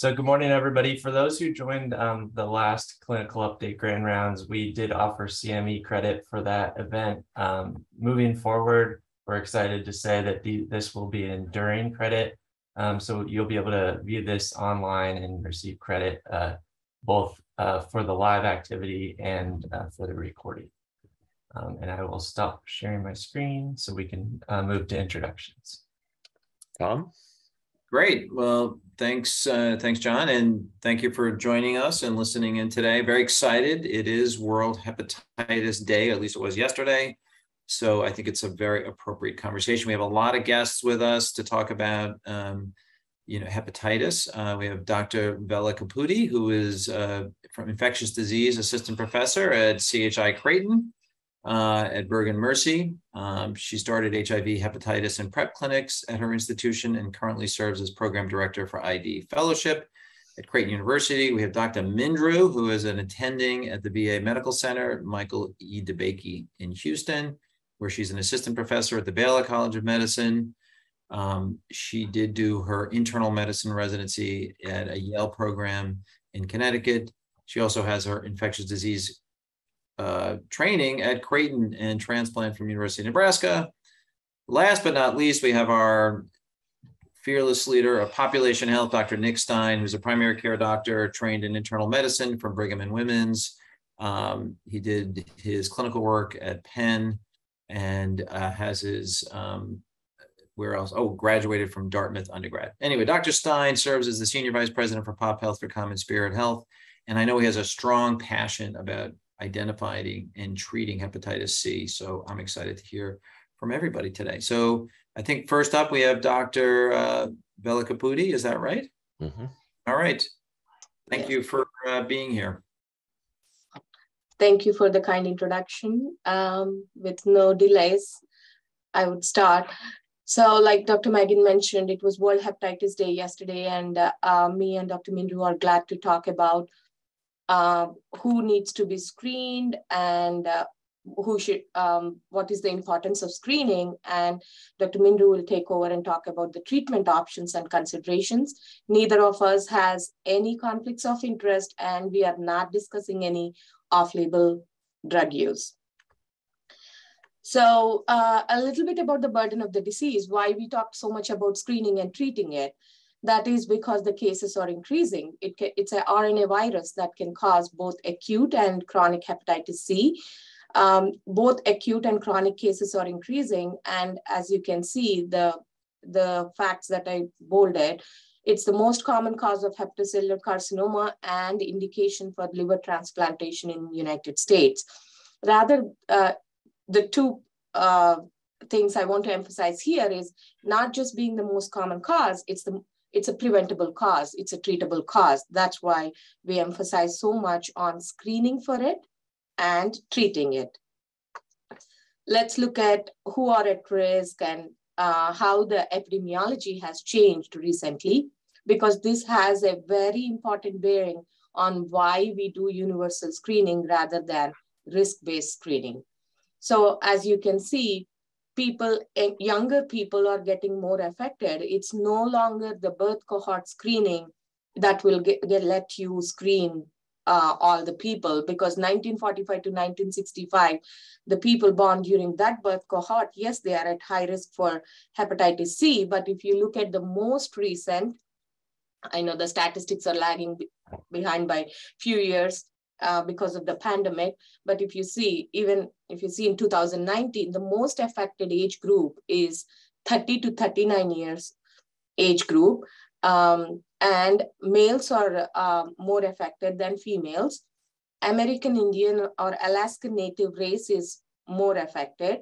So good morning, everybody. For those who joined um, the last clinical update grand rounds, we did offer CME credit for that event. Um, moving forward, we're excited to say that the, this will be an enduring credit. Um, so you'll be able to view this online and receive credit uh, both uh, for the live activity and uh, for the recording. Um, and I will stop sharing my screen so we can uh, move to introductions. Tom? Great. Well, thanks, uh, thanks, John, and thank you for joining us and listening in today. Very excited. It is World Hepatitis Day, at least it was yesterday. So I think it's a very appropriate conversation. We have a lot of guests with us to talk about, um, you know, hepatitis. Uh, we have Dr. Velagapudi, who is uh, from infectious disease assistant professor at CHI Creighton uh, at Bergan Mercy. Um, she started HIV, hepatitis, and PrEP clinics at her institution and currently serves as program director for ID Fellowship at Creighton University. We have Dr. Mindru, who is an attending at the VA Medical Center, Michael E. DeBakey in Houston, where she's an assistant professor at the Baylor College of Medicine. Um, she did do her internal medicine residency at a Yale program in Connecticut. She also has her infectious disease uh, training at Creighton and transplant from University of Nebraska. Last but not least, we have our fearless leader of population health, Dr. Nick Stine, who's a primary care doctor trained in internal medicine from Brigham and Women's. Um, he did his clinical work at Penn and uh, has his um, where else? Oh, graduated from Dartmouth undergrad. Anyway, Dr. Stine serves as the senior vice president for Pop Health for CommonSpirit Health, and I know he has a strong passion about identifying and treating hepatitis C. So I'm excited to hear from everybody today. So I think first up we have Dr. Uh, Velagapudi. Is that right? Mm-hmm. All right. Thank you for uh, being here. Thank you for the kind introduction. Um, with no delays, I would start. So, like Dr. McGinn mentioned, it was World Hepatitis Day yesterday, and uh, uh, me and Dr. Mindru are glad to talk about uh, who needs to be screened and uh, who should, um, what is the importance of screening. And Dr. Mindru will take over and talk about the treatment options and considerations. Neither of us has any conflicts of interest and we are not discussing any off-label drug use. So uh, a little bit about the burden of the disease, why we talked so much about screening and treating it. That is because the cases are increasing. It it's an RNA virus that can cause both acute and chronic hepatitis C. Um, both acute and chronic cases are increasing. And as you can see, the, the facts that I bolded, it's the most common cause of hepatocellular carcinoma and indication for liver transplantation in United States. Rather, uh, the two uh, things I want to emphasize here is not just being the most common cause, it's the it's a preventable cause, it's a treatable cause. That's why we emphasize so much on screening for it and treating it. Let's look at who are at risk and uh, how the epidemiology has changed recently, because this has a very important bearing on why we do universal screening rather than risk-based screening. So as you can see, people, eh, younger people are getting more affected. It's no longer the birth cohort screening that will get, get let you screen uh, all the people because 1945 to 1965, the people born during that birth cohort, yes, they are at high risk for hepatitis C. But if you look at the most recent, I know the statistics are lagging behind by few years, uh, because of the pandemic. But if you see, even if you see in 2019, the most affected age group is 30 to 39 years age group. Um, and males are uh, more affected than females. American Indian or Alaska Native race is more affected.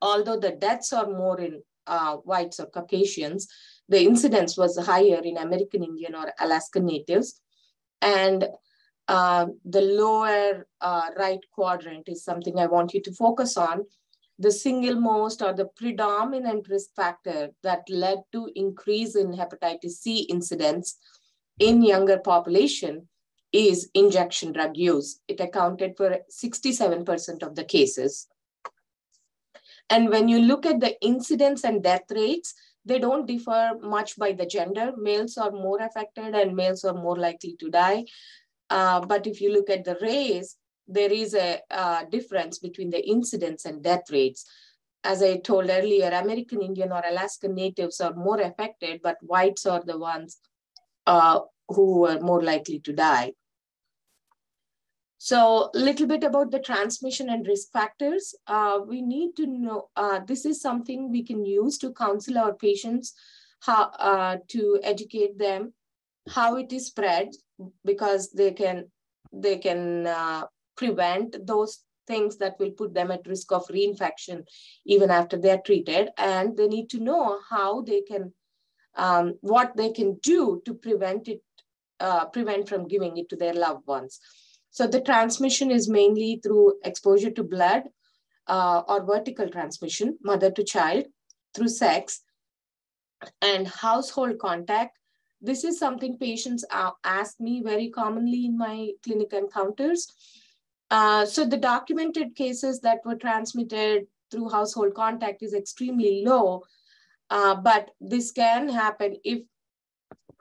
Although the deaths are more in uh, whites or Caucasians, the incidence was higher in American Indian or Alaska Natives. And uh, the lower uh, right quadrant is something I want you to focus on. The single most or the predominant risk factor that led to increase in hepatitis C incidence in younger population is injection drug use. It accounted for 67% of the cases. And when you look at the incidence and death rates, They don't differ much by the gender. Males are more affected and males are more likely to die. Uh, but if you look at the race, there is a uh, difference between the incidence and death rates. As I told earlier, American Indian or Alaskan natives are more affected, but whites are the ones uh, who are more likely to die. So a little bit about the transmission and risk factors. Uh, we need to know, uh, this is something we can use to counsel our patients, how uh, to educate them, how it is spread, because they can, they can uh, prevent those things that will put them at risk of reinfection even after they're treated. And they need to know how they can, um, what they can do to prevent it, uh, prevent from giving it to their loved ones. So the transmission is mainly through exposure to blood uh, or vertical transmission, mother to child, through sex and household contact. This is something patients ask me very commonly in my clinic encounters. Uh, so the documented cases that were transmitted through household contact is extremely low, uh, but this can happen if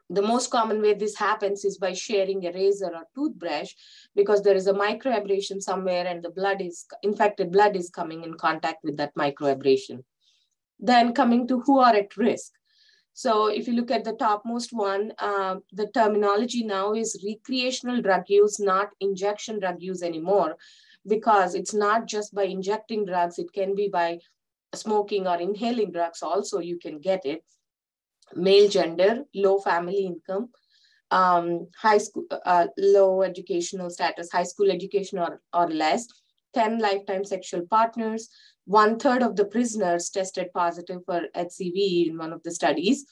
the most common way this happens is by sharing a razor or toothbrush because there is a microabrasion somewhere and the blood is infected blood is coming in contact with that microabrasion. Then coming to who are at risk. So if you look at the topmost one, uh, the terminology now is recreational drug use, not injection drug use anymore, because it's not just by injecting drugs, it can be by smoking or inhaling drugs also, you can get it. Male gender, low family income, um, high school, uh, low educational status, high school education or, or less, 10 lifetime sexual partners, one third of the prisoners tested positive for HCV in one of the studies,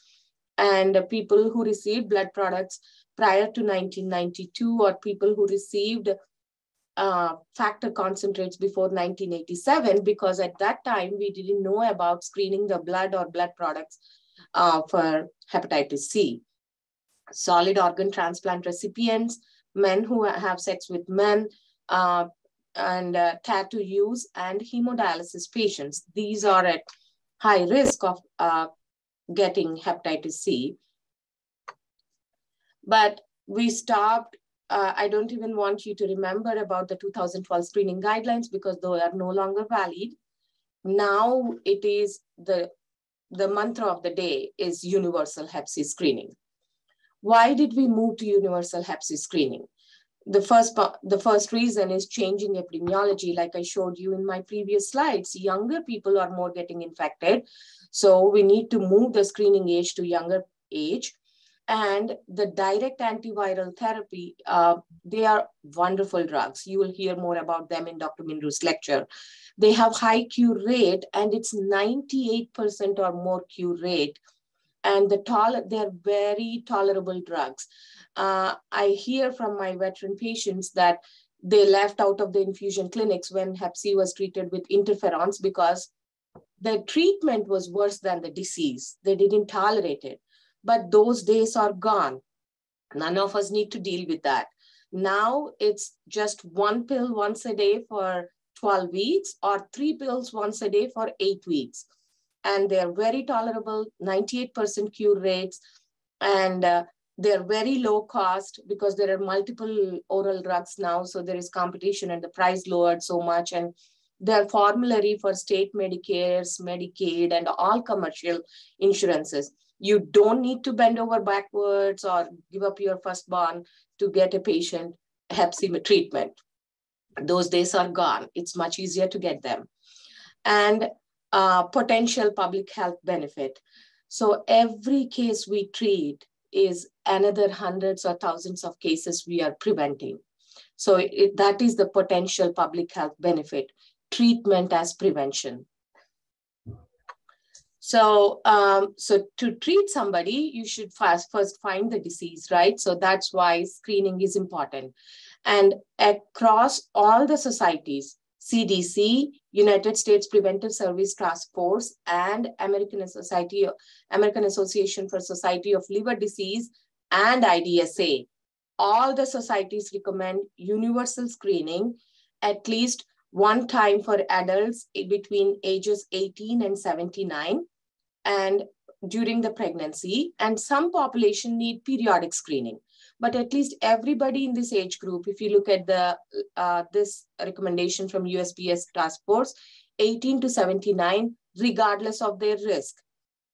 and people who received blood products prior to 1992 or people who received uh, factor concentrates before 1987 because at that time we didn't know about screening the blood or blood products uh, for hepatitis C. Solid organ transplant recipients, men who have sex with men, uh, and uh, tattoo use, and hemodialysis patients. These are at high risk of uh, getting hepatitis C. But we stopped uh, I don't even want you to remember about the 2012 screening guidelines because they are no longer valid. Now it is the the mantra of the day is universal Hep C screening. Why did we move to universal Hep C screening? The first, the first reason is changing epidemiology. Like I showed you in my previous slides, younger people are more getting infected. So we need to move the screening age to younger age. And the direct antiviral therapy, uh, they are wonderful drugs. You will hear more about them in Dr. Mindru's lecture. They have high cure rate and it's 98% or more cure rate. And the tol they're very tolerable drugs. Uh, I hear from my veteran patients that they left out of the infusion clinics when Hep C was treated with interferons because the treatment was worse than the disease. They didn't tolerate it. But those days are gone. None of us need to deal with that. Now it's just one pill once a day for 12 weeks or three pills once a day for eight weeks. And they're very tolerable, 98% cure rates, and uh, they're very low cost because there are multiple oral drugs now. So there is competition and the price lowered so much. And they're formulary for state Medicares, Medicaid, and all commercial insurances. You don't need to bend over backwards or give up your firstborn to get a patient Hep C treatment those days are gone. It's much easier to get them. And uh, potential public health benefit. So every case we treat is another hundreds or thousands of cases we are preventing. So it, that is the potential public health benefit, treatment as prevention. So, um, so to treat somebody, you should first, first find the disease, right? So that's why screening is important and across all the societies, CDC, United States Preventive Service Task Force, and American Society, American Association for Society of Liver Disease, and IDSA. All the societies recommend universal screening at least one time for adults between ages 18 and 79, and during the pregnancy and some population need periodic screening but at least everybody in this age group if you look at the uh, this recommendation from usps task force 18 to 79 regardless of their risk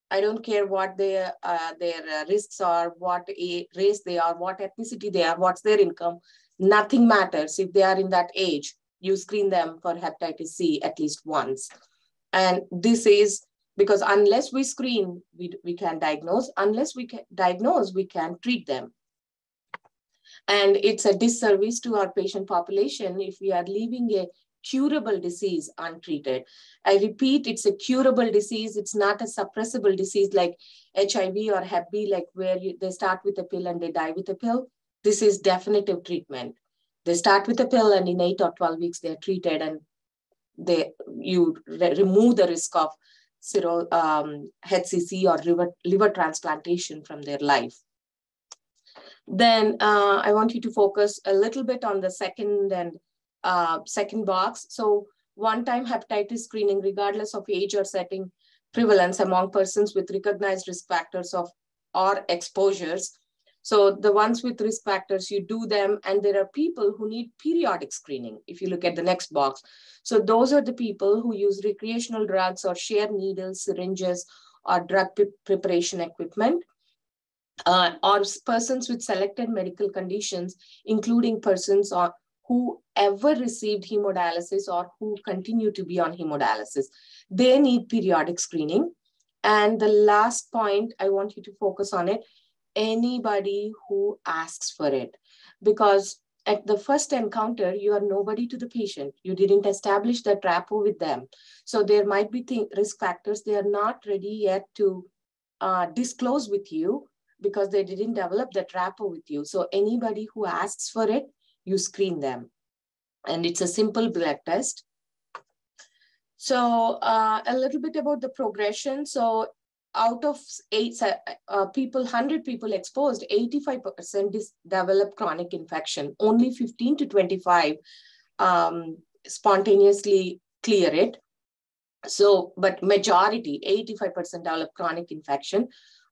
i don't care what their uh, their uh, risks are what race they are what ethnicity they are what's their income nothing matters if they are in that age you screen them for hepatitis c at least once and this is because unless we screen, we, we can diagnose. Unless we can diagnose, we can treat them. And it's a disservice to our patient population if we are leaving a curable disease untreated. I repeat, it's a curable disease. It's not a suppressible disease like HIV or Hep B, like where you, they start with a pill and they die with a pill. This is definitive treatment. They start with a pill and in eight or 12 weeks, they're treated and they you re remove the risk of zero, um, HCC or liver, liver transplantation from their life. Then uh, I want you to focus a little bit on the second and uh, second box. So one-time hepatitis screening, regardless of age or setting, prevalence among persons with recognized risk factors of or exposures so the ones with risk factors, you do them, and there are people who need periodic screening. If you look at the next box. So those are the people who use recreational drugs or share needles, syringes, or drug preparation equipment. Uh, or persons with selected medical conditions, including persons on, who ever received hemodialysis or who continue to be on hemodialysis. They need periodic screening. And the last point, I want you to focus on it, anybody who asks for it because at the first encounter, you are nobody to the patient. You didn't establish that rapport with them. So there might be risk factors they are not ready yet to uh, disclose with you because they didn't develop that rapport with you. So anybody who asks for it, you screen them. And it's a simple blood test. So uh, a little bit about the progression. So out of eight uh, people, 100 people exposed, 85% develop chronic infection. Only 15 to 25 um, spontaneously clear it. So, but majority, 85% develop chronic infection.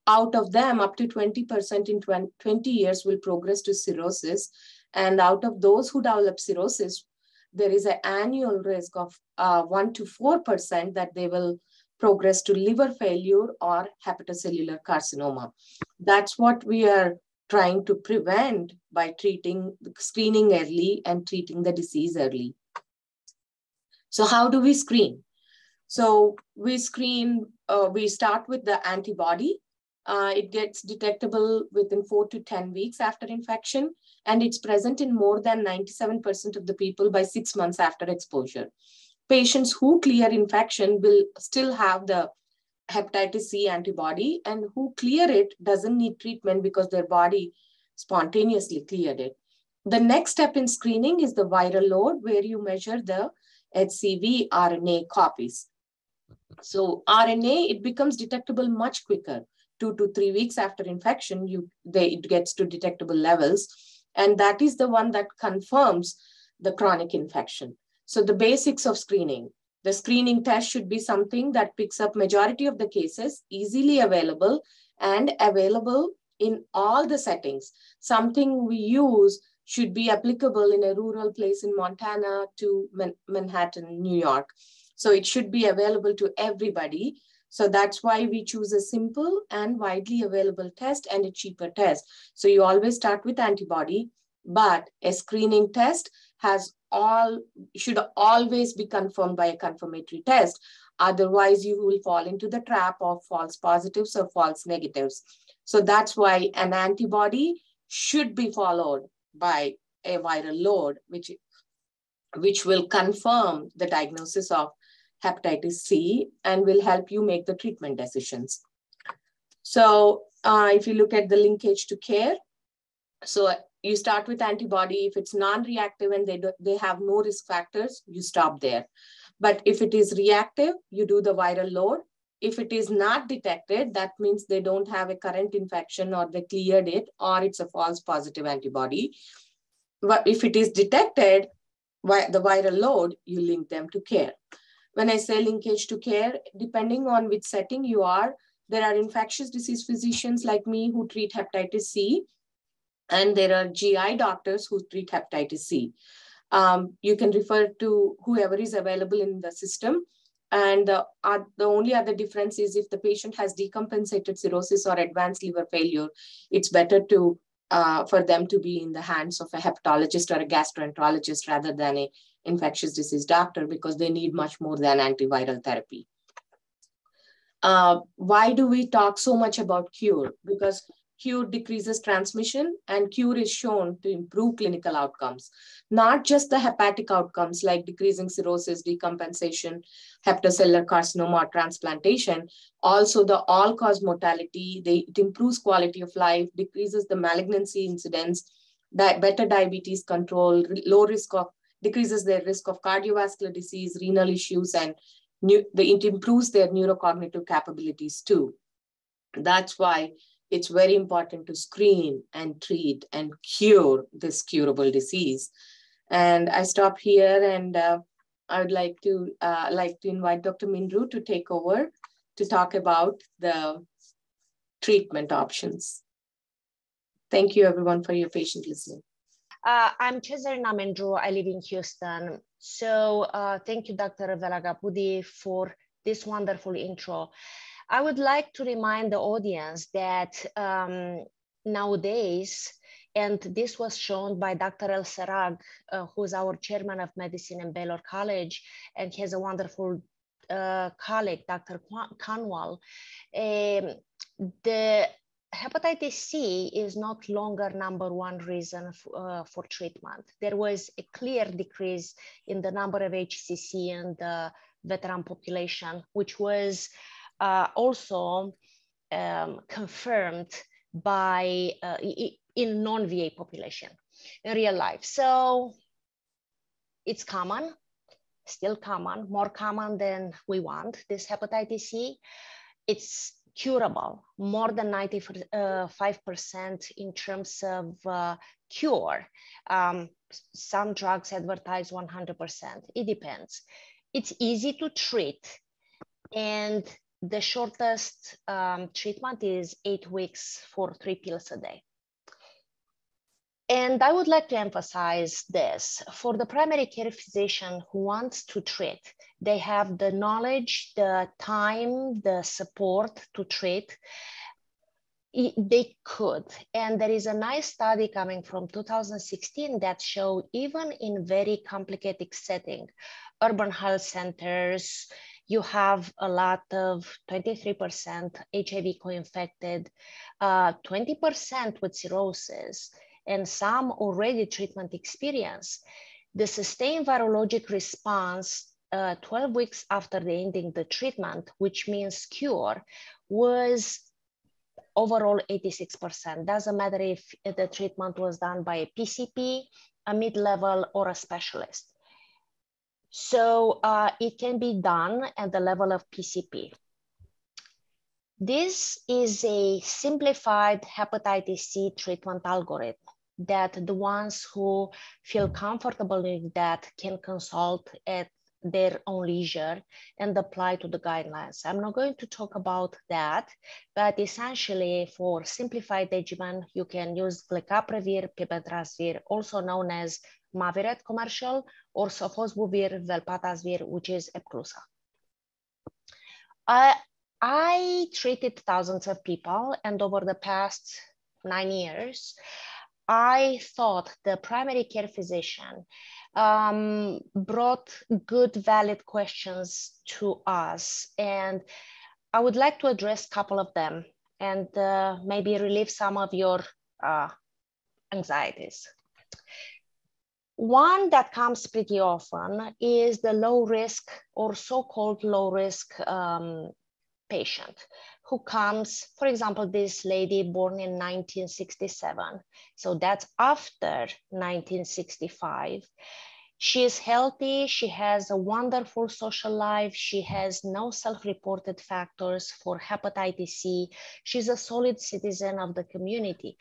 Out of them, up to 20% in 20 years will progress to cirrhosis. And out of those who develop cirrhosis, there is an annual risk of uh, 1 to 4% that they will progress to liver failure or hepatocellular carcinoma. That's what we are trying to prevent by treating, screening early and treating the disease early. So how do we screen? So we screen, uh, we start with the antibody. Uh, it gets detectable within four to 10 weeks after infection, and it's present in more than 97% of the people by six months after exposure patients who clear infection will still have the hepatitis C antibody and who clear it doesn't need treatment because their body spontaneously cleared it. The next step in screening is the viral load where you measure the HCV RNA copies. So RNA, it becomes detectable much quicker. Two to three weeks after infection, you they, it gets to detectable levels. And that is the one that confirms the chronic infection. So the basics of screening. The screening test should be something that picks up majority of the cases, easily available and available in all the settings. Something we use should be applicable in a rural place in Montana to Man Manhattan, New York. So it should be available to everybody. So that's why we choose a simple and widely available test and a cheaper test. So you always start with antibody, but a screening test has all should always be confirmed by a confirmatory test. Otherwise, you will fall into the trap of false positives or false negatives. So that's why an antibody should be followed by a viral load, which, which will confirm the diagnosis of hepatitis C and will help you make the treatment decisions. So uh, if you look at the linkage to care, so you start with antibody. If it's non-reactive and they, do, they have no risk factors, you stop there. But if it is reactive, you do the viral load. If it is not detected, that means they don't have a current infection or they cleared it, or it's a false positive antibody. But if it is detected, by the viral load, you link them to care. When I say linkage to care, depending on which setting you are, There are infectious disease physicians like me who treat hepatitis C, and there are GI doctors who treat hepatitis C. Um, you can refer to whoever is available in the system. And uh, the only other difference is if the patient has decompensated cirrhosis or advanced liver failure, it's better to uh, for them to be in the hands of a hepatologist or a gastroenterologist rather than a infectious disease doctor because they need much more than antiviral therapy. Uh, why do we talk so much about cure? Because cure decreases transmission and cure is shown to improve clinical outcomes, not just the hepatic outcomes like decreasing cirrhosis, decompensation, hepatocellular carcinoma, transplantation, also the all-cause mortality, they, it improves quality of life, decreases the malignancy incidence, di better diabetes control, low risk of, decreases their risk of cardiovascular disease, renal issues, and new, the, it improves their neurocognitive capabilities too. That's why it's very important to screen and treat and cure this curable disease. And I stop here and uh, I would like to uh, like to invite Dr. Mindru to take over to talk about the treatment options. Thank you everyone for your patient listening. Uh, I'm Cezarina Mindru. I live in Houston. So uh, thank you, Dr. Velagapudi, for this wonderful intro. I would like to remind the audience that um, nowadays, and this was shown by Dr. El Serag, uh, who's our chairman of medicine in Baylor College, and he has a wonderful uh, colleague, Dr. Kanwal. Um, the hepatitis C is not longer number one reason uh, for treatment. There was a clear decrease in the number of HCC in the veteran population, which was uh, also um, confirmed by uh, in non-VA population in real life. So it's common, still common, more common than we want, this hepatitis C. It's curable, more than 95% uh, in terms of uh, cure. Um, some drugs advertise 100%, it depends. It's easy to treat and the shortest um, treatment is eight weeks for three pills a day. And I would like to emphasize this for the primary care physician who wants to treat, they have the knowledge, the time, the support to treat. They could. And there is a nice study coming from 2016 that showed even in very complicated setting, urban health centers, you have a lot of 23% HIV co-infected, 20% uh, with cirrhosis, and some already treatment experience. The sustained virologic response uh, 12 weeks after the ending the treatment, which means cure, was overall 86%. Doesn't matter if the treatment was done by a PCP, a mid-level, or a specialist. So uh, it can be done at the level of PCP. This is a simplified hepatitis C treatment algorithm that the ones who feel comfortable with that can consult at their own leisure and apply to the guidelines. I'm not going to talk about that, but essentially for simplified regimen, you can use glecaprevir, pibrentasvir, also known as Mavyret commercial, or sofosbuvir, velpatasvir, which is Epclusa. I, I treated thousands of people, and over the past nine years, I thought the primary care physician um, brought good, valid questions to us. And I would like to address a couple of them and uh, maybe relieve some of your uh, anxieties. One that comes pretty often is the low risk or so-called low risk um, patient who comes, for example, this lady born in 1967. So that's after 1965. She is healthy. She has a wonderful social life. She has no self-reported factors for hepatitis C. She's a solid citizen of the community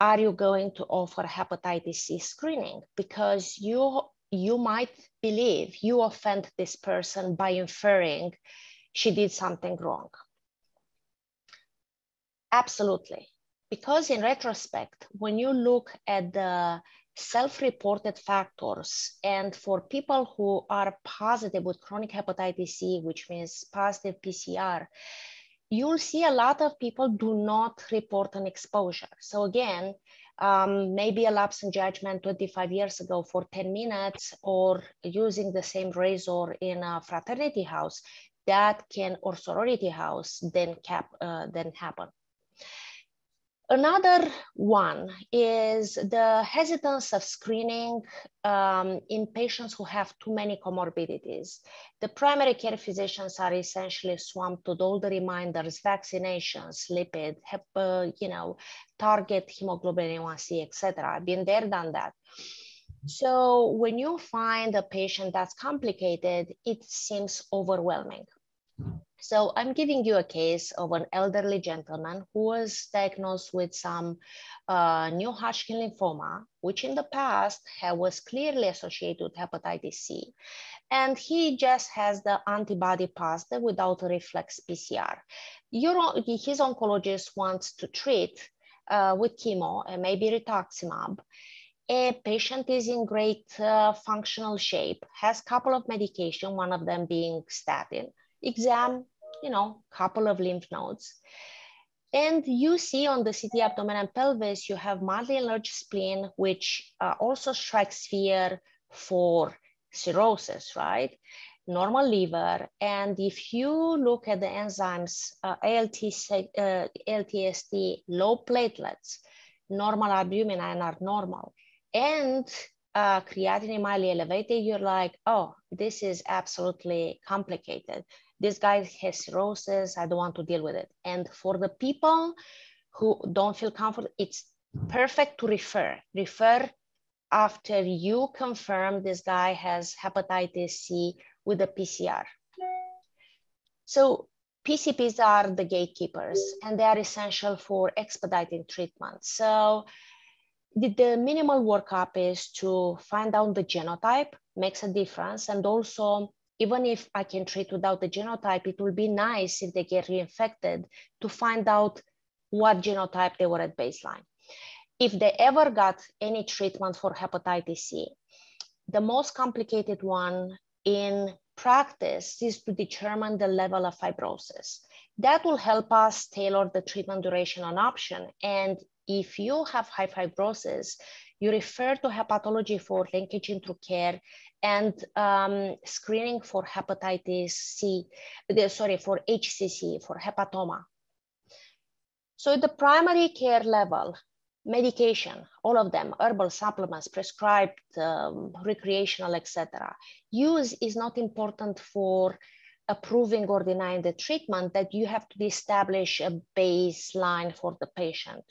are you going to offer hepatitis C screening? Because you, you might believe you offend this person by inferring she did something wrong. Absolutely. Because in retrospect, when you look at the self-reported factors and for people who are positive with chronic hepatitis C, which means positive PCR, you'll see a lot of people do not report an exposure. So again, um, maybe a lapse in judgment 25 years ago for 10 minutes or using the same razor in a fraternity house that can or sorority house then cap uh, then happen Another one is the hesitance of screening um, in patients who have too many comorbidities. The primary care physicians are essentially swamped with all the reminders, vaccinations, lipid, hep, uh, you know, target hemoglobin A1C, etc. I've been there, done that. So when you find a patient that's complicated, it seems overwhelming. So I'm giving you a case of an elderly gentleman who was diagnosed with some uh, non-Hodgkin lymphoma, which in the past was clearly associated with hepatitis C. And he just has the antibody positive without reflex PCR. Your, his oncologist wants to treat uh, with chemo and maybe rituximab. A patient is in great uh, functional shape, has couple of medication, one of them being statin exam, you know, couple of lymph nodes. And you see on the CT abdomen and pelvis, you have mildly enlarged spleen, which uh, also strikes fear for cirrhosis, right? Normal liver. And if you look at the enzymes, uh, ALT, uh, ALTST, low platelets, normal albumin and are normal. And uh, creatinine mildly elevated, you're like, oh, this is absolutely complicated this guy has cirrhosis, I don't want to deal with it. And for the people who don't feel comfortable, it's perfect to refer. Refer after you confirm this guy has hepatitis C with a PCR. So PCPs are the gatekeepers and they are essential for expediting treatment. So the, the minimal workup is to find out the genotype, makes a difference, and also even if I can treat without the genotype, it will be nice if they get reinfected to find out what genotype they were at baseline. If they ever got any treatment for hepatitis C, the most complicated one in practice is to determine the level of fibrosis. That will help us tailor the treatment duration and option. And if you have high fibrosis, you refer to hepatology for linkage into care and um, screening for hepatitis C, sorry, for HCC, for hepatoma. So the primary care level, medication, all of them, herbal supplements, prescribed, um, recreational, etc. Use is not important for approving or denying the treatment that you have to establish a baseline for the patient.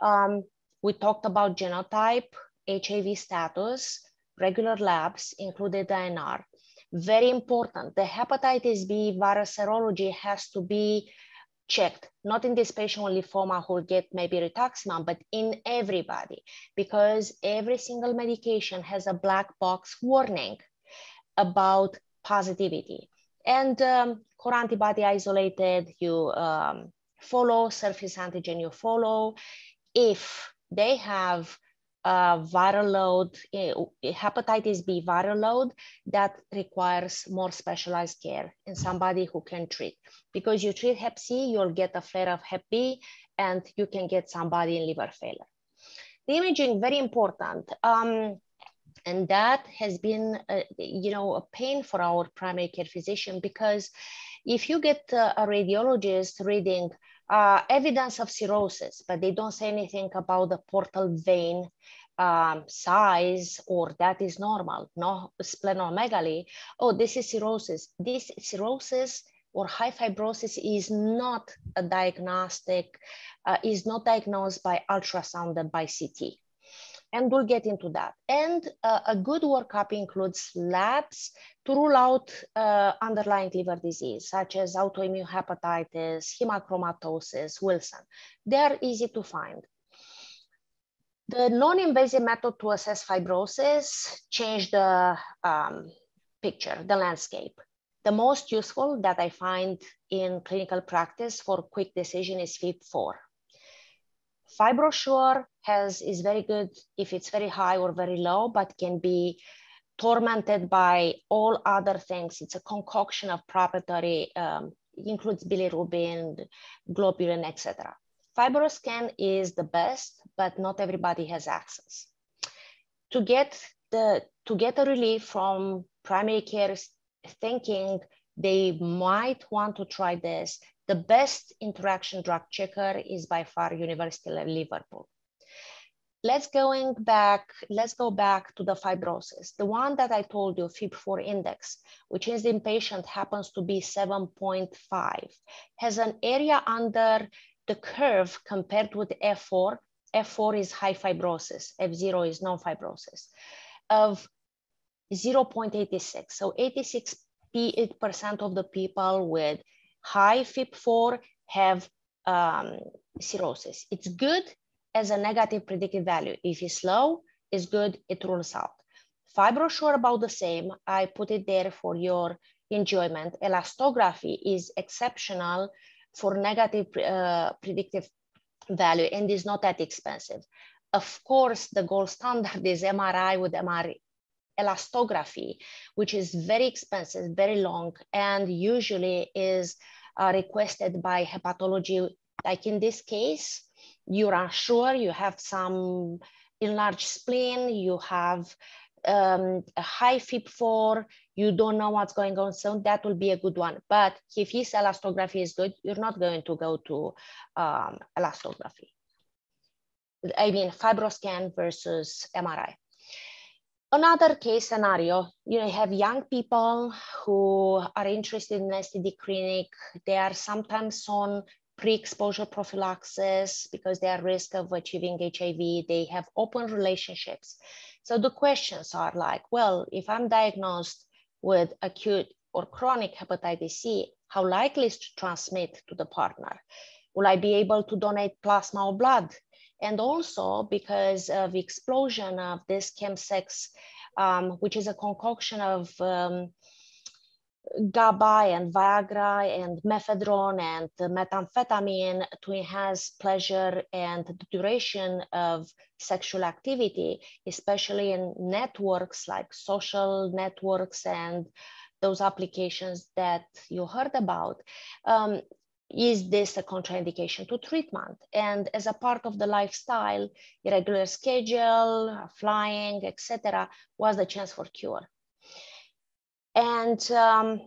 Um, we talked about genotype, HIV status, regular labs, included INR. Very important, the hepatitis B virus serology has to be checked, not in this patient with lymphoma who get maybe rituximab, but in everybody, because every single medication has a black box warning about positivity. And um, core antibody isolated, you um, follow, surface antigen you follow. If they have uh, viral load, eh, hepatitis B viral load that requires more specialized care and somebody who can treat. Because you treat Hep C, you'll get a flare of Hep B and you can get somebody in liver failure. The imaging, very important. Um, and that has been, uh, you know, a pain for our primary care physician because if you get uh, a radiologist reading uh, evidence of cirrhosis, but they don't say anything about the portal vein um, size or that is normal, no splenomegaly. Oh, this is cirrhosis. This cirrhosis or high fibrosis is not a diagnostic, uh, is not diagnosed by ultrasound and by CT and we'll get into that. And uh, a good workup includes labs to rule out uh, underlying liver disease, such as autoimmune hepatitis, hemochromatosis, Wilson. They are easy to find. The non-invasive method to assess fibrosis changed the um, picture, the landscape. The most useful that I find in clinical practice for quick decision is FIB4. FibroSure has is very good if it's very high or very low, but can be tormented by all other things. It's a concoction of proprietary, um, includes bilirubin, globulin, etc. FibroScan is the best, but not everybody has access. To get the to get a relief from primary care thinking they might want to try this, the best interaction drug checker is by far University of Liverpool. Let's going back, let's go back to the fibrosis. The one that I told you, FIB4 index, which is in patient happens to be 7.5, has an area under the curve compared with F4. F4 is high fibrosis, F0 is non-fibrosis, of 0.86. So 86% of the people with high FIB4 have um, cirrhosis. It's good as a negative predictive value. If it's low, it's good, it rules out. FibroSure about the same. I put it there for your enjoyment. Elastography is exceptional for negative uh, predictive value and is not that expensive. Of course, the gold standard is MRI with MRI elastography, which is very expensive, very long, and usually is uh, requested by hepatology. Like in this case, you're sure you have some enlarged spleen, you have um, a high FIB4, you don't know what's going on, so that will be a good one. But if his elastography is good, you're not going to go to um, elastography. I mean, FibroScan versus MRI. Another case scenario, you know, you have young people who are interested in STD clinic. They are sometimes on pre-exposure prophylaxis because they are risk of achieving HIV. They have open relationships. So the questions are like, well, if I'm diagnosed with acute or chronic hepatitis C, how likely is to transmit to the partner? Will I be able to donate plasma or blood? And also because of the explosion of this chemsex, um, which is a concoction of um, GABA and Viagra and methadone and methamphetamine to enhance pleasure and the duration of sexual activity, especially in networks like social networks and those applications that you heard about. Um, is this a contraindication to treatment? And as a part of the lifestyle, irregular schedule, flying, etc., was the chance for cure. And um,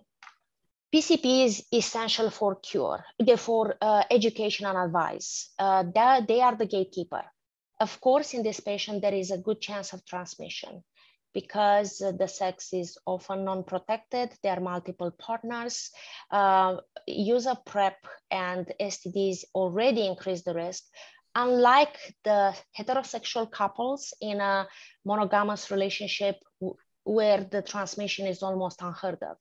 PCP is essential for cure, for uh, education and advice. Uh, that, they are the gatekeeper. Of course, in this patient, there is a good chance of transmission because uh, the sex is often non-protected, there are multiple partners. Uh, user PrEP and STDs already increase the risk. Unlike the heterosexual couples in a monogamous relationship where the transmission is almost unheard of.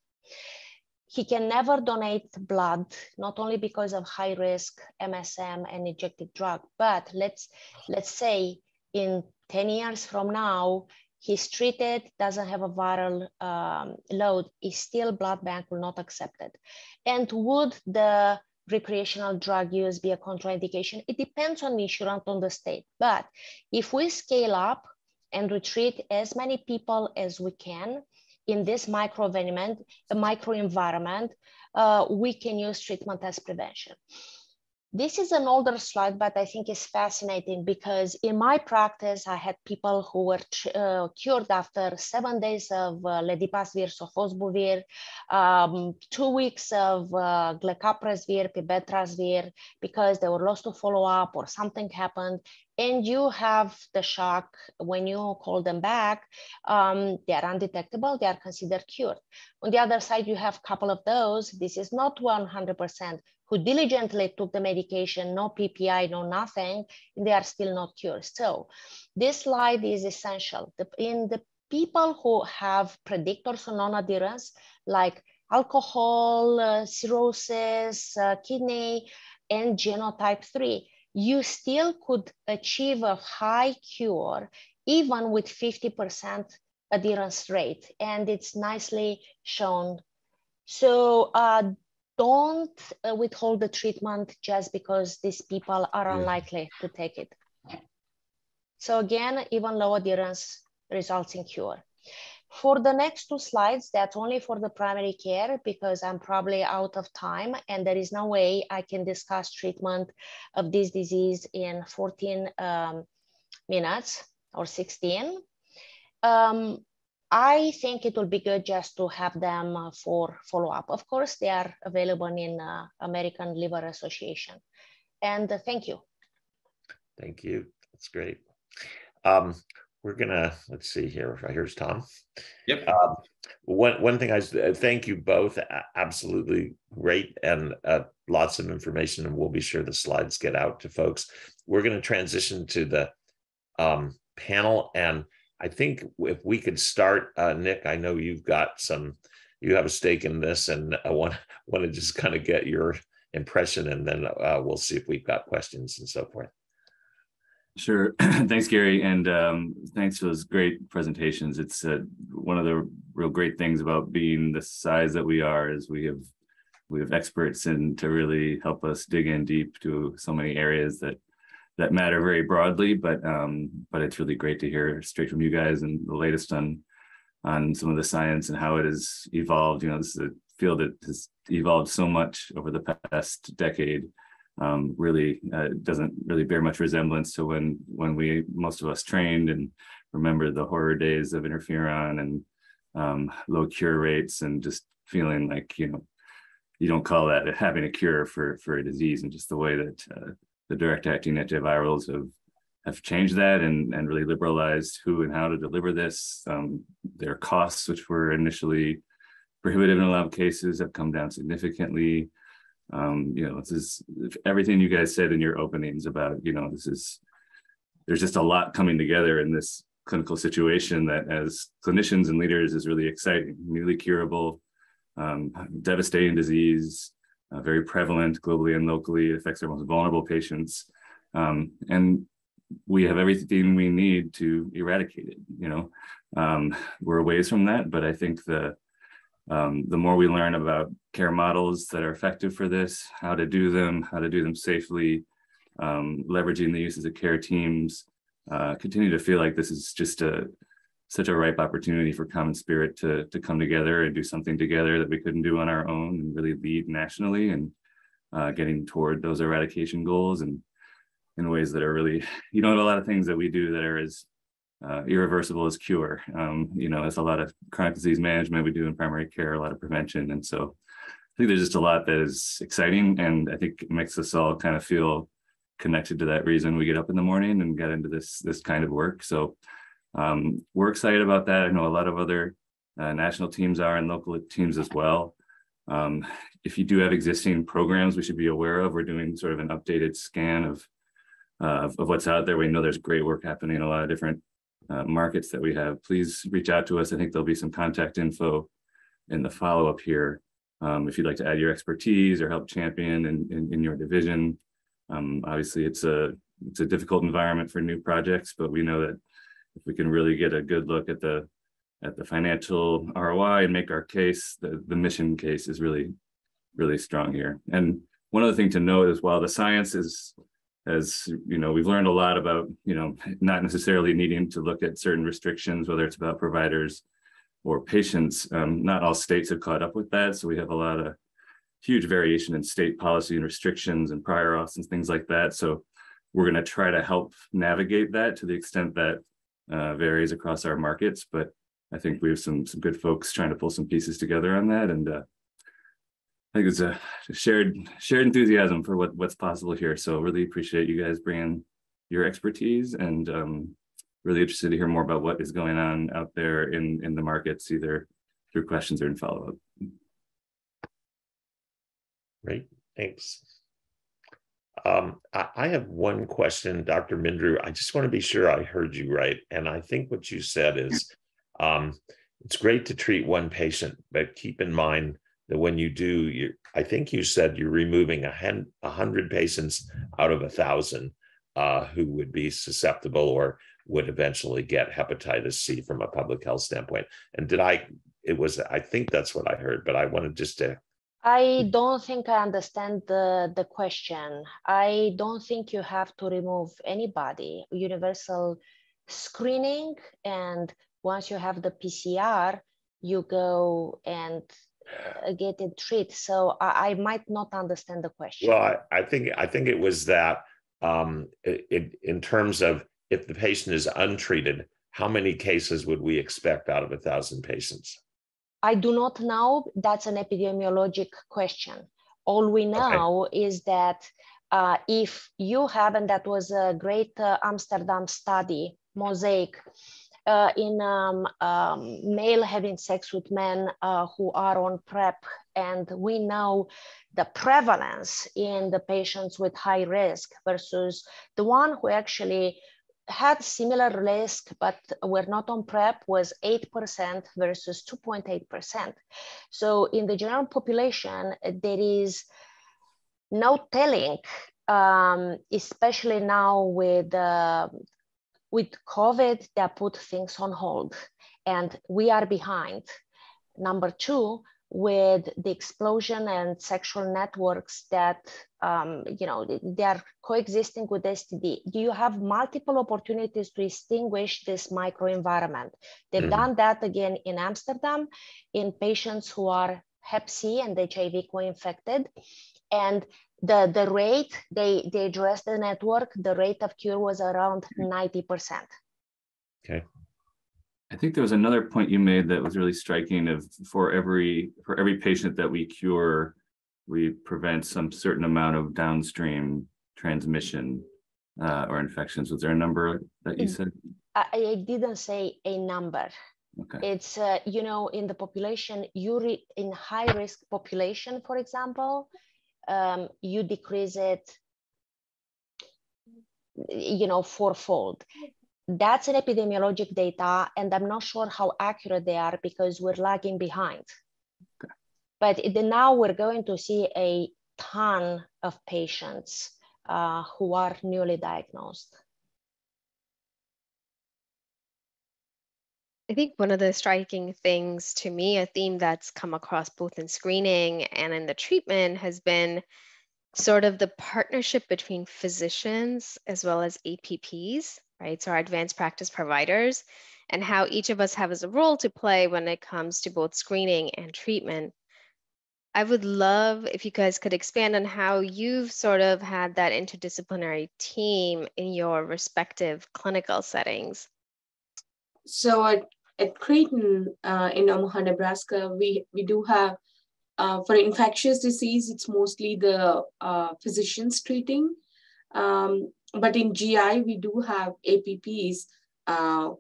He can never donate blood, not only because of high risk MSM and injected drug, but let's, let's say in 10 years from now, he's treated, doesn't have a viral um, load, is still blood bank will not accept it. And would the recreational drug use be a contraindication? It depends on the insurance on the state. But if we scale up and we treat as many people as we can in this micro environment, micro environment, uh, we can use treatment as prevention. This is an older slide, but I think it's fascinating because in my practice, I had people who were uh, cured after seven days of uh, ledipasvir, sofosbuvir, um, two weeks of uh, glecaprevir, pibrentasvir, because they were lost to follow up or something happened. And you have the shock when you call them back, um, they are undetectable, they are considered cured. On the other side, you have a couple of those. This is not 100%, who diligently took the medication, no PPI, no nothing, they are still not cured. So this slide is essential. The, in the people who have predictors of non-adherence, like alcohol, uh, cirrhosis, uh, kidney, and genotype 3, you still could achieve a high cure even with 50% adherence rate. And it's nicely shown So uh, don't uh, withhold the treatment just because these people are unlikely to take it. So again, even low adherence results in cure. For the next two slides, that's only for the primary care because I'm probably out of time and there is no way I can discuss treatment of this disease in 14 um, minutes or 16. Um, I think it will be good just to have them for follow-up. Of course, they are available in uh, American Liver Association. And uh, thank you. Thank you. That's great. Um, we're gonna let's see here. Here's Tom. Yep. Um, one one thing I uh, thank you both. Absolutely great and uh, lots of information, and we'll be sure the slides get out to folks. We're going to transition to the um, panel, and I think if we could start, uh, Nick. I know you've got some. You have a stake in this, and I want want to just kind of get your impression, and then uh, we'll see if we've got questions and so forth. Sure. thanks, Gary. And um, thanks for those great presentations. It's uh, one of the real great things about being the size that we are is we have we have experts and to really help us dig in deep to so many areas that that matter very broadly. But um, but it's really great to hear straight from you guys and the latest on on some of the science and how it has evolved. You know, this is a field that has evolved so much over the past decade um, really uh, doesn't really bear much resemblance to when when we most of us trained and remember the horror days of interferon and um, low cure rates and just feeling like you know you don't call that having a cure for for a disease and just the way that uh, the direct acting antivirals have have changed that and and really liberalized who and how to deliver this. Um, their costs which were initially prohibitive in a lot of cases have come down significantly um, you know, this is everything you guys said in your openings about, you know, this is, there's just a lot coming together in this clinical situation that as clinicians and leaders is really exciting, newly curable, um, devastating disease, uh, very prevalent globally and locally, it affects our most vulnerable patients. Um, and we have everything we need to eradicate it, you know. Um, we're a ways from that, but I think the um, the more we learn about care models that are effective for this, how to do them, how to do them safely, um, leveraging the uses of care teams, uh, continue to feel like this is just a such a ripe opportunity for CommonSpirit to to come together and do something together that we couldn't do on our own and really lead nationally and uh, getting toward those eradication goals and in ways that are really you know a lot of things that we do that are as uh, irreversible is cure. Um, you know, it's a lot of chronic disease management we do in primary care, a lot of prevention. And so I think there's just a lot that is exciting. And I think it makes us all kind of feel connected to that reason we get up in the morning and get into this, this kind of work. So um, we're excited about that. I know a lot of other uh, national teams are and local teams as well. Um, if you do have existing programs we should be aware of, we're doing sort of an updated scan of, uh, of, of what's out there. We know there's great work happening in a lot of different uh, markets that we have, please reach out to us. I think there'll be some contact info in the follow-up here. Um, if you'd like to add your expertise or help champion in, in, in your division. Um, obviously, it's a it's a difficult environment for new projects, but we know that if we can really get a good look at the at the financial ROI and make our case, the, the mission case is really, really strong here. And one other thing to note is while the science is as you know we've learned a lot about you know not necessarily needing to look at certain restrictions whether it's about providers or patients. Um, not all states have caught up with that so we have a lot of huge variation in state policy and restrictions and prior auths and things like that. So we're going to try to help navigate that to the extent that uh, varies across our markets but i think we have some some good folks trying to pull some pieces together on that and uh, I think it's a shared shared enthusiasm for what what's possible here. So really appreciate you guys bringing your expertise and um, really interested to hear more about what is going on out there in in the markets, either through questions or in follow up. Great, thanks. Um, I, I, have one question, Dr. Mindru. I just want to be sure I heard you right. And I think what you said is um, it's great to treat one patient, but keep in mind that when you do, you, I think you said you're removing a, hen, hundred patients out of a thousand uh, who would be susceptible or would eventually get hepatitis C from a public health standpoint. And did I it was, I think that's what I heard, but I wanted just to. I don't think I understand the, the question. I don't think you have to remove anybody. Universal screening and once you have the PCR, you go and get it treated. So I, I, might not understand the question. Well, I, I think I think it was that um, it, it, in terms of if the patient is untreated, how many cases would we expect out of a thousand patients? I do not know. That's an epidemiologic question. All we know okay. is that uh, if you have, and that was a great uh, Amsterdam study, Mosaic, uh, in um, um, male having sex with men uh, who are on PrEP, and we know the prevalence in the patients with high risk versus the one who actually had similar risk but were not on PrEP was 8% versus 2.8%. So in the general population, there is no telling, um, especially now with uh, with COVID, they put things on hold and we are behind. Number two, with the explosion and sexual networks that um, you know they are coexisting with STD. Do you have multiple opportunities to distinguish this microenvironment? They've mm. done that again in Amsterdam in patients who are Hep C and HIV co-infected, and the, the rate, they, they addressed the network, the rate of cure was around 90%. Okay. I think there was another point you made that was really striking of for every for every patient that we cure, we prevent some certain amount of downstream transmission uh, or infections. Was there a number that you said? I, I didn't say a number. Okay. It's uh, you know in the population you re- in high risk population, for example, um, you decrease it you know fourfold. That's an epidemiologic data and i'm not sure how accurate they are because we're lagging behind. Okay. but now we're going to see a ton of patients uh, who are newly diagnosed I think one of the striking things to me, a theme that's come across both in screening and in the treatment, has been sort of the partnership between physicians as well as APPs, right? So our advanced practice providers, and how each of us has a role to play when it comes to both screening and treatment. I would love if you guys could expand on how you've sort of had that interdisciplinary team in your respective clinical settings. So at, at Creighton uh, in Omaha, Nebraska, we, we do have, uh, for infectious disease, it's mostly the uh, physicians treating. Um, but in GI, we do have APPs uh,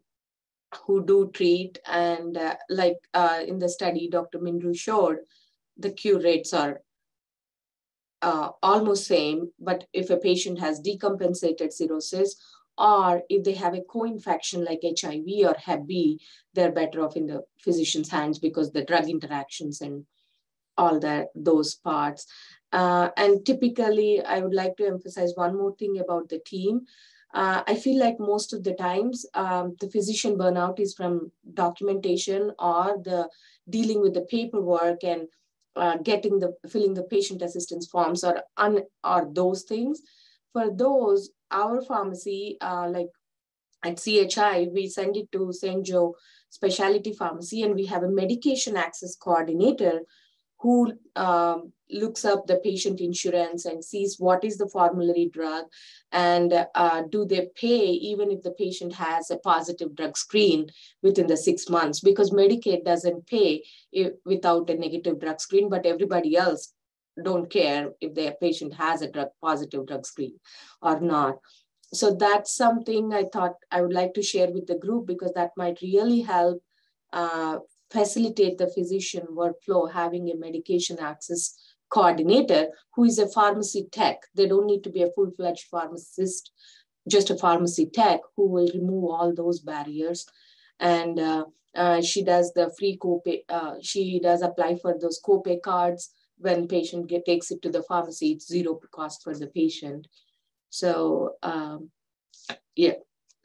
who do treat. And uh, like uh, in the study Dr. Mindru showed, the cure rates are almost same. But if a patient has decompensated cirrhosis or if they have a co-infection like HIV or Hep B, they're better off in the physician's hands because the drug interactions and all that those parts. Uh, and typically, I would like to emphasize one more thing about the team. Uh, I feel like most of the times um, the physician burnout is from documentation or the dealing with the paperwork and uh, getting the filling the patient assistance forms or un, or those things. For those, our pharmacy, uh, like at CHI, we send it to St. Joe Specialty Pharmacy, and we have a medication access coordinator who um, looks up the patient insurance and sees what is the formulary drug and uh, do they pay even if the patient has a positive drug screen within the six months because medicaid doesn't pay if, without a negative drug screen but everybody else don't care if their patient has a drug positive drug screen or not. So that's something I thought I would like to share with the group because that might really help uh, facilitate the physician workflow, having a medication access coordinator who is a pharmacy tech. They don't need to be a full-fledged pharmacist, just a pharmacy tech who will remove all those barriers. And uh, uh, she does the free copay, uh, she does apply for those copay cards when patient get, takes it to the pharmacy, it's zero cost for the patient. So um, yeah,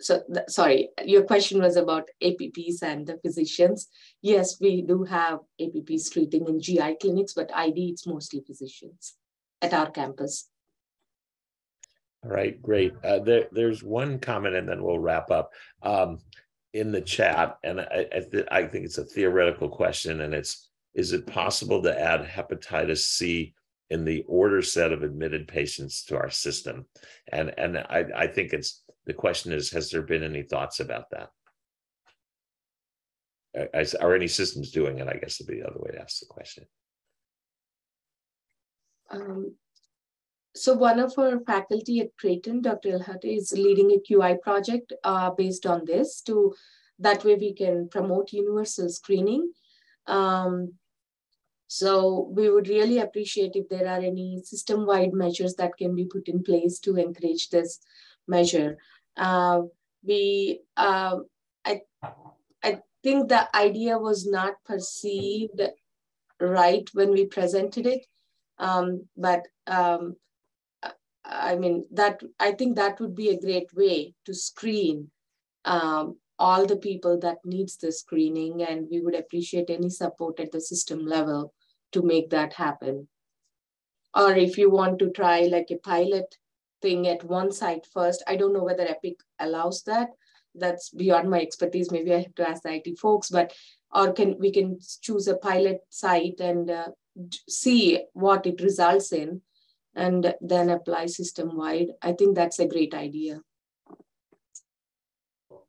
so th- sorry, your question was about APPs and the physicians. Yes, we do have APPs treating in GI clinics, but ID it's mostly physicians at our campus. All right, great. Uh, there, there's one comment, and then we'll wrap up um, in the chat. And I, I, th- I think it's a theoretical question, and it's: Is it possible to add hepatitis C in the order set of admitted patients to our system? And and I, I think it's the question is: Has there been any thoughts about that? Are any systems doing it? I guess would be the other way to ask the question. Um, so one of our faculty at Creighton, Dr. Ilhate, is leading a QI project uh, based on this to that way we can promote universal screening. Um, so we would really appreciate if there are any system-wide measures that can be put in place to encourage this measure. Uh, we, uh, I, I think the idea was not perceived right when we presented it, um, but um, I mean, that I think that would be a great way to screen um, all the people that needs the screening, and we would appreciate any support at the system level to make that happen. Or if you want to try like a pilot thing at one site first, I don't know whether Epic allows that. That's beyond my expertise. Maybe I have to ask the IT folks, but or can we can choose a pilot site and uh, see what it results in and then apply system wide. I think that's a great idea.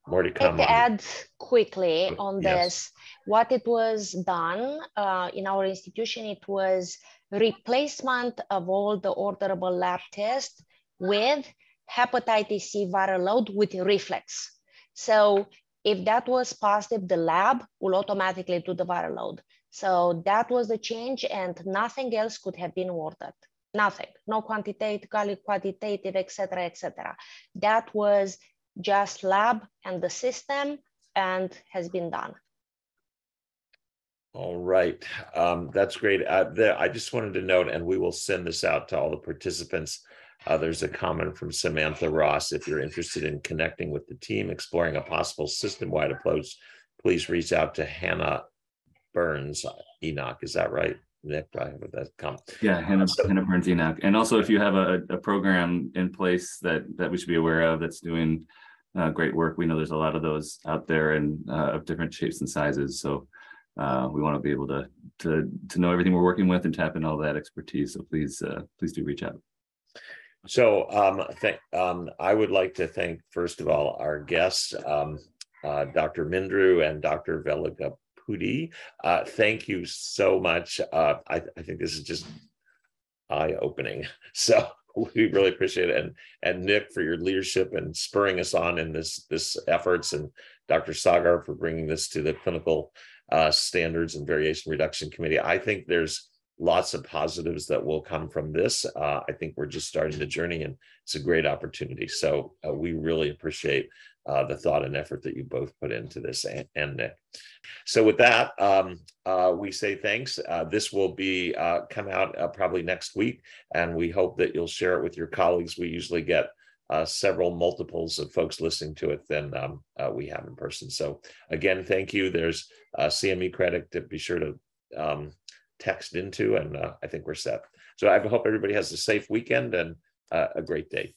More to come. I'd add quickly on Yes. this. What it was done uh, in our institution, it was replacement of all the orderable lab tests with hepatitis C viral load with reflex. So if that was positive, the lab will automatically do the viral load. So that was the change and nothing else could have been ordered nothing, no quantitative, quantitative, etc., etc. That was just lab and the system and has been done. All right, um, that's great. Uh, I just wanted to note, and we will send this out to all the participants. Uh, there's a comment from Samantha Ross. If you're interested in connecting with the team, exploring a possible system-wide approach, please reach out to Hannah Burns. Enoch, is that right? I have that comment. Yeah, Hannah, So- Hannah Burns Enoch. And also if you have a, a program in place that, that we should be aware of that's doing uh, great work, we know there's a lot of those out there and uh, of different shapes and sizes. So uh, we want to be able to, to, to know everything we're working with and tap in all that expertise. So please, uh, please do reach out. So um, thank, um, I would like to thank, first of all, our guests, um, uh, Dr. Mindru and Dr. Velagapudi. Uh, thank you so much. Uh, I, I think this is just eye-opening. So we really appreciate it. And, and Nick for your leadership and spurring us on in this, this efforts and Dr. Sagar for bringing this to the clinical uh, standards and variation reduction committee. I think there's lots of positives that will come from this. Uh, I think we're just starting the journey and it's a great opportunity. So uh, we really appreciate uh, the thought and effort that you both put into this and, Nick. So with that, um, uh, we say thanks. Uh, this will be uh, come out uh, probably next week, and we hope that you'll share it with your colleagues. We usually get uh, several multiples of folks listening to it than um, we have in person. So again, thank you. There's CME credit to be sure to um, text into, and I think we're set. So I hope everybody has a safe weekend and a great day.